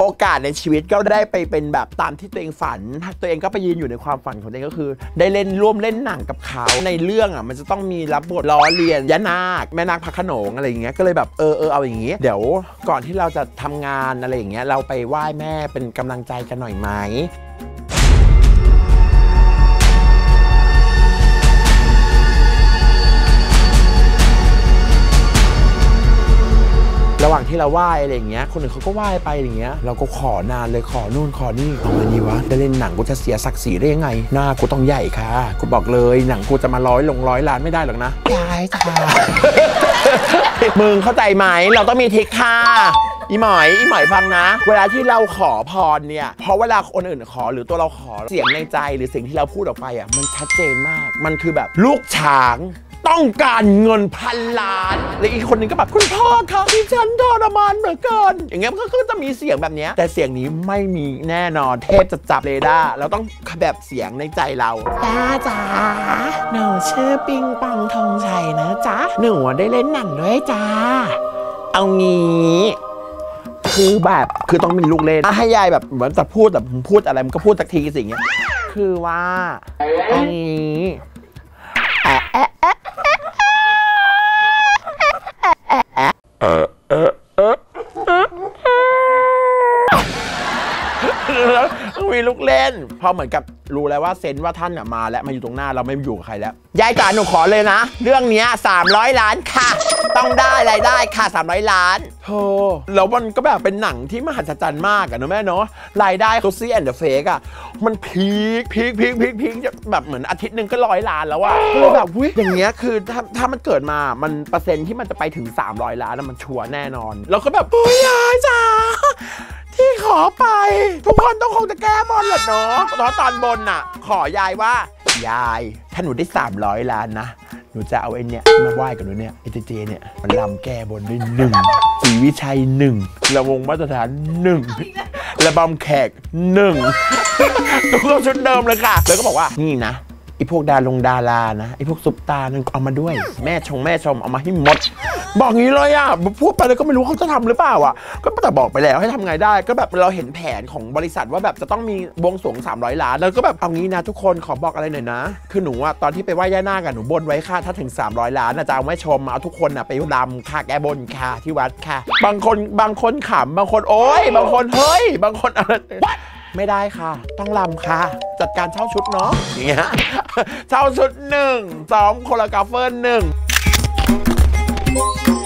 โอกาสในชีวิตก็ได้ไปเป็นแบบตามที่ตัวเองฝัน ตัวเองก็ไปยืนอยู่ในความฝันของตัวเองก็คือ ได้เล่นร่วมเล่นหนังกับเขาในเรื่องอะมันจะต้องมีรับบทล้อเลียนยะนาคแม่นาคพระขนงอะไรอย่างเงี้ยก็เลยแบบเออเออเอาอย่างงี้ เดี๋ยวก่อนที่เราจะทำงานอะไรอย่างเงี้ยเราไปไหว้แม่เป็นกำลังใจกันหน่อยไหม ระหว่างที่เราไหว้อะไรอย่างเงี้ยคนอื่นเขาก็ไหว้ไปอย่างเงี้ยเราก็ขอนานเลยขอนู่นขอนี่เอาไงดีวะได้เล่นหนังกูจะเสียศักดิ์ศรีได้ยังไง หน้ากูต้องใหญ่ค่ะกูบอกเลยหนังกูจะมาร้อยลงร้อยล้านไม่ได้หรอกนะยายจ้ามึงเข้าใจไหมเราต้องมีทริคค่ะอีหมอยอีหมอยฟังนะ เวลาที่เราขอพรเนี่ยเพราะเวลาคนอื่นขอหรือตัวเราขอเสียงในใจ หรือสิ่งที่เราพูดออกไปอะมันชัดเจนมาก มันคือแบบลูกช้าง ต้องการเงินพันล้านแล้วอีกคนหนึงก็แบบคุณพ่อคะดิฉันทรมานเหลือเกินอย่างเงี้ยมันก็คือจะมีเสียงแบบเนี้ยแต่เสียงนี้ไม่มีแน่นอนเทพจะจับเรดาร์เราต้องแบบเสียงในใจเราจ้าจ๋าหนูชื่อปิงปองทองชัยนะจ๊ะหนูได้เล่นหนังด้วยจ้าเอางี้คือแบบคือต้องเป็นลูกเล่นอะให้ยายแบบเหมือนจะพูดแบบพูดอะไรมันก็พูดสักทีสิ่งเงี้ยคือว่าอันนี้แอะแอะแอะเออเออเออแล้ว มีลูกเล่น พอเหมือนกับรู้แล้วว่าเซนว่าท่านมาแล้วมาอยู่ตรงหน้าเราไม่อยู่กับใครแล้ว ยายจ๋าหนูขอเลยนะ เรื่องนี้300 ล้านค่ะ ต้องได้รายได้ค่ะ 300 ล้านโธ่แล้วมันก็แบบเป็นหนังที่มหัศจรรย์มากอะนะแม่เนาะรายได้ตุ๊ดซี่ส์ and The Fake อะมัน peak peak peak peak peak แบบเหมือนอาทิตย์หนึ่งก็ร้อยล้านแล้วอะก็เลยแบบอุ้ยอย่างเงี้ยคือถ้าถ้ามันเกิดมามันเปอร์เซ็นต์ที่มันจะไปถึง 300 ล้านมันชัวร์แน่นอน แล้วก็แบบเฮ้ยยายจ๋า ทุกคนต้องคงจะแก้บนแหละเนาะเพราะตอนบนน่ะ ขอยายว่า ยาย ถ้าหนูได้ 300 ล้านนะ หนูจะเอาไอ้เนี่ยมาไหว้กับหนูเนี่ยไอ้เจเจเนี่ย มารำแก้บนด้วยหนึ่งสีวิชัยหนึ่งระวงมาตรฐานหนึ่งระบำแขกหนึ่งทุกคนชุดเดิมเลยค่ะ แล้วก็บอกว่านี่นะไอ้พวกดาลงดารานะไอ้พวกซุปตานั่นเอามาด้วย แม่ชงแม่ชมเอามาให้หมด บอกงี้เลยอะพูดไปแล้วก็ไม่รู้เขาจะทำหรือเปล่าอะ ก็แต่บอกไปแล้วให้ทำไงได้ ก็แบบเราเห็นแผนของบริษัทว่าแบบจะต้องมีวงสวง300 ล้าน แล้วก็แบบเอางี้นะทุกคนขอบอกอะไรหน่อยนะ คือหนูอะตอนที่ไปไหว้ย่านาคกันหนูบนไว้ค่ะ ถ้าถึง 300 ล้านนะจะเอาแม่ชมมาเอาทุกคนอะไปรำค่ะแก้บนค่ะที่วัดค่ะ บางคนบางคนขำบางคนโอ๊ยบางคนเฮ้ย บางคนอะไรไม่ได้ค่ะ ต้องลำค่ะ จัดการเช่าชุดเนาะอย่างเงี้ยเช่าชุดหนึ่งซ้อมโคโรกราฟเฟอร์หนึ่ง Thank you.